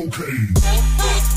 Okay.